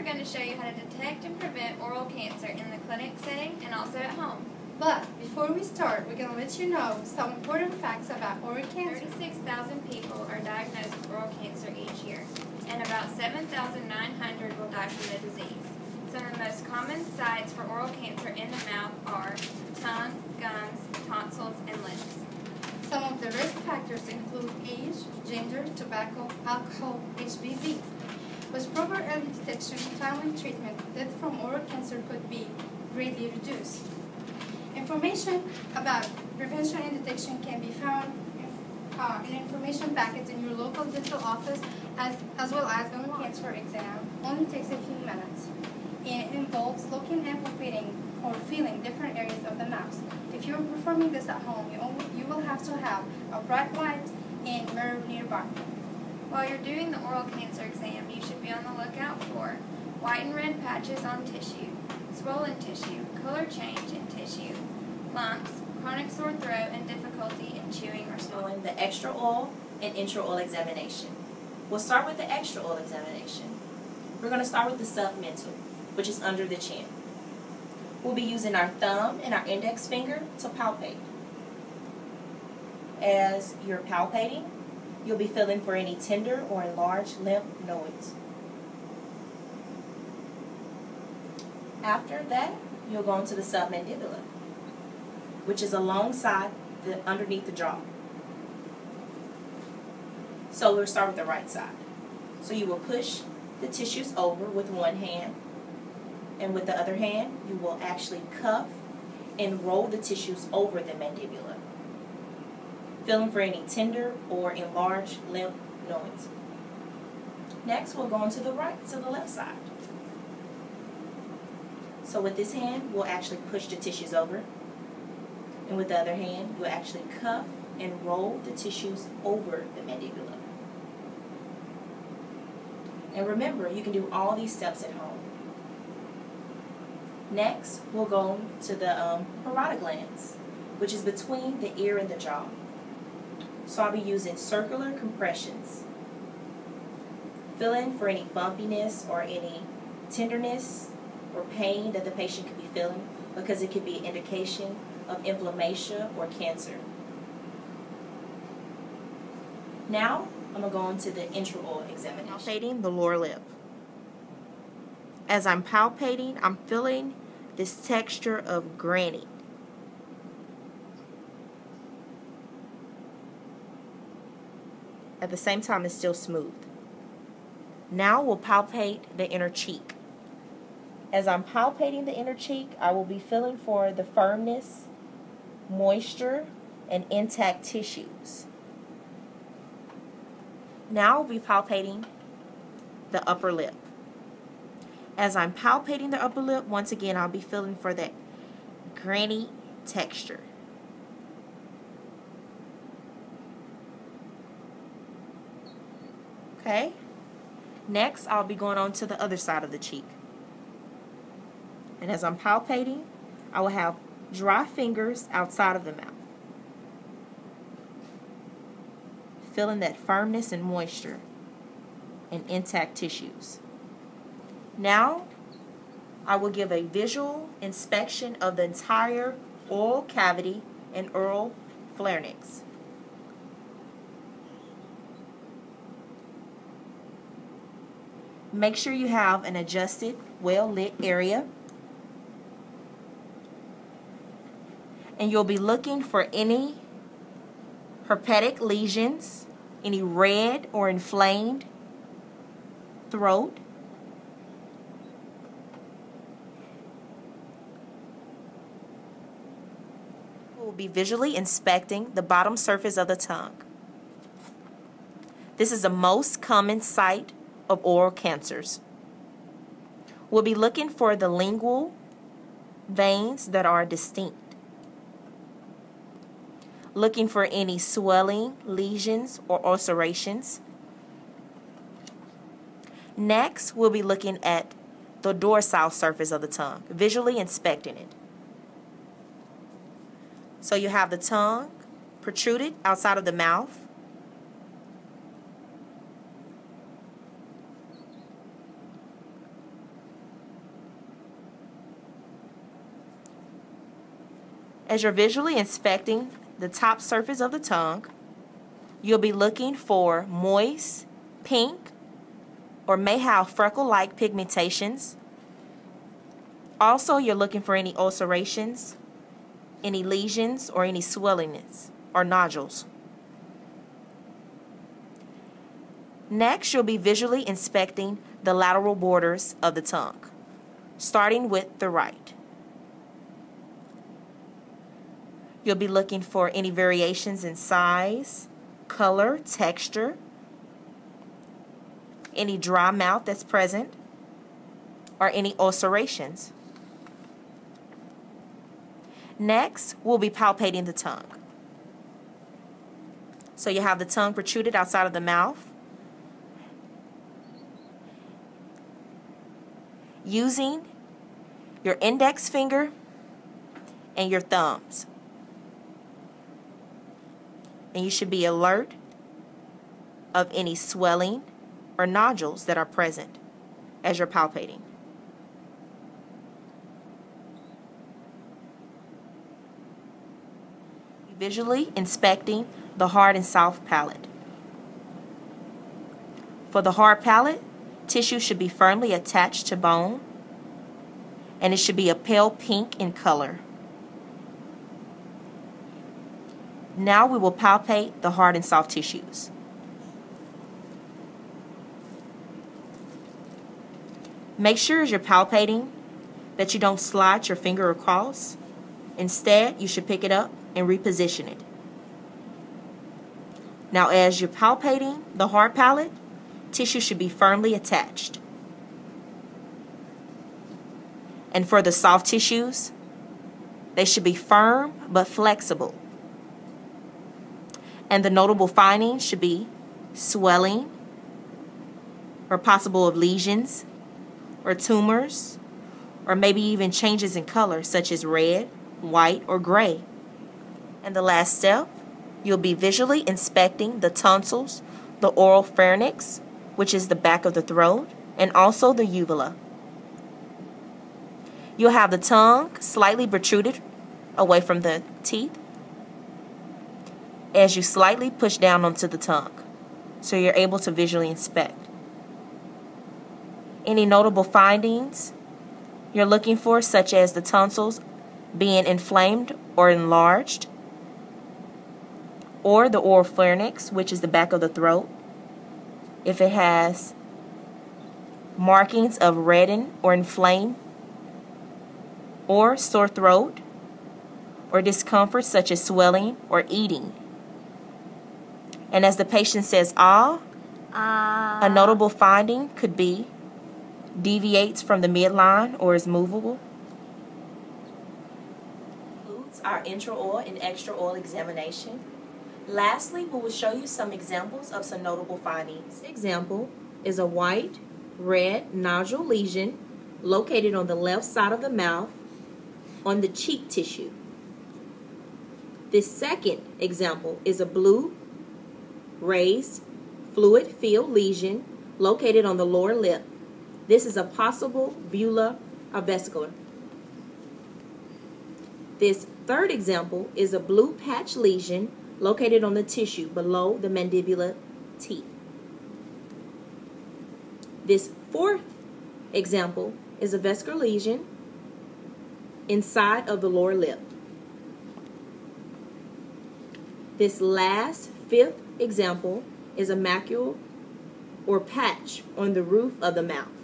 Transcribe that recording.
we're going to show you how to detect and prevent oral cancer in the clinic setting and also at home. But before we start, we're going to let you know some important facts about oral cancer. 36,000 people are diagnosed with oral cancer each year, and about 7,900 will die from the disease. Some of the most common sites for oral cancer in the mouth are tongue, gums, tonsils, and lips. Some of the risk factors include age, gender, tobacco, alcohol, HPV. With proper early detection, timely treatment, death from oral cancer could be greatly reduced. Information about prevention and detection can be found uh, in information packets in your local dental office as, as well as on cancer exam. Only takes a few minutes. It involves looking and palpating or feeling different areas of the mouth. If you're performing this at home, you, only, you will have to have a bright light and mirror nearby. While you're doing the oral cancer exam, you should be on the lookout for white and red patches on tissue, swollen tissue, color change in tissue, lumps, chronic sore throat, and difficulty in chewing or swallowing. The extraoral and intra-oral examination. We'll start with the extraoral examination. We're going to start with the submental, which is under the chin. We'll be using our thumb and our index finger to palpate. As you're palpating, You'll be feeling for any tender or enlarged lymph nodes. After that, you'll go into the submandibular, which is alongside the underneath the jaw. So we'll start with the right side. So you will push the tissues over with one hand, and with the other hand, you will actually cuff and roll the tissues over the mandibular feeling for any tender or enlarged lymph nodes. Next, we'll go on to the right, to the left side. So with this hand, we'll actually push the tissues over. And with the other hand, we'll actually cuff and roll the tissues over the mandibular. And remember, you can do all these steps at home. Next, we'll go to the um, parotid glands, which is between the ear and the jaw. So I'll be using circular compressions. Feeling for any bumpiness or any tenderness or pain that the patient could be feeling because it could be an indication of inflammation or cancer. Now, I'm going to go into the intraoral examination. Palpating the lower lip. As I'm palpating, I'm feeling this texture of granite. At the same time, it's still smooth. Now we'll palpate the inner cheek. As I'm palpating the inner cheek, I will be feeling for the firmness, moisture, and intact tissues. Now I'll be palpating the upper lip. As I'm palpating the upper lip, once again, I'll be feeling for that granny texture. Okay? Next, I'll be going on to the other side of the cheek. And as I'm palpating, I will have dry fingers outside of the mouth. Feeling that firmness and moisture and intact tissues. Now, I will give a visual inspection of the entire oral cavity and oral pharynx. Make sure you have an adjusted, well-lit area. And you'll be looking for any herpetic lesions, any red or inflamed throat, We'll be visually inspecting the bottom surface of the tongue. This is the most common site of oral cancers. We'll be looking for the lingual veins that are distinct. Looking for any swelling, lesions, or ulcerations. Next, we'll be looking at the dorsal surface of the tongue, visually inspecting it. So you have the tongue protruded outside of the mouth, As you're visually inspecting the top surface of the tongue, you'll be looking for moist, pink, or may have freckle-like pigmentations. Also, you're looking for any ulcerations, any lesions, or any swellingness or nodules. Next, you'll be visually inspecting the lateral borders of the tongue, starting with the right. You'll be looking for any variations in size, color, texture, any dry mouth that's present, or any ulcerations. Next, we'll be palpating the tongue. So you have the tongue protruded outside of the mouth. Using your index finger and your thumbs. And you should be alert of any swelling or nodules that are present as you're palpating. Visually inspecting the hard and soft palate. For the hard palate, tissue should be firmly attached to bone and it should be a pale pink in color. Now we will palpate the hard and soft tissues. Make sure as you're palpating that you don't slide your finger across. Instead, you should pick it up and reposition it. Now as you're palpating the hard palate, tissue should be firmly attached. And for the soft tissues, they should be firm but flexible. And the notable findings should be swelling or possible of lesions or tumors, or maybe even changes in color such as red, white, or gray. And the last step, you'll be visually inspecting the tonsils, the oral pharynx, which is the back of the throat, and also the uvula. You'll have the tongue slightly protruded away from the teeth as you slightly push down onto the tongue so you're able to visually inspect. Any notable findings you're looking for, such as the tonsils being inflamed or enlarged, or the oral pharynx, which is the back of the throat, if it has markings of redden or inflamed, or sore throat, or discomfort such as swelling or eating. And as the patient says ah, Uh, a notable finding could be deviates from the midline or is movable. Includes our intraoral and extraoral examination. Lastly, we will show you some examples of some notable findings. Example is a white, red nodule lesion located on the left side of the mouth on the cheek tissue. This second example is a blue, raised, fluid-filled lesion located on the lower lip. This is a possible bulla avesicular. This third example is a blue patch lesion located on the tissue below the mandibular teeth. This fourth example is a vesicular lesion inside of the lower lip. This last fifth example is a macule or patch on the roof of the mouth.